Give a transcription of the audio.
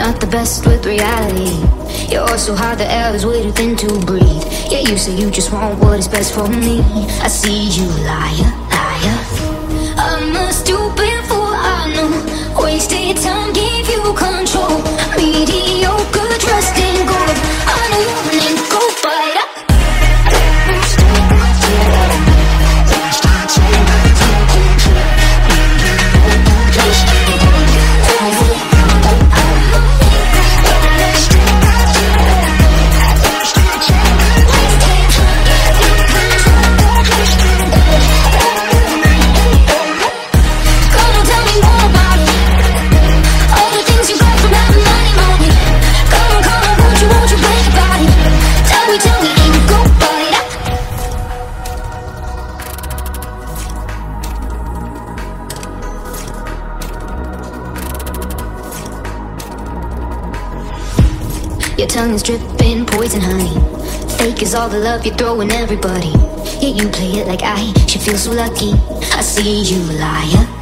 not the best with reality. You're so hard, the air is way too thin to breathe. Yeah, you say you just want what is best for me. I see you, liar, liar. Your tongue is dripping poison, honey. Fake is all the love you're throwing everybody. Yeah, you play it like I should feel so lucky. I see you, liar,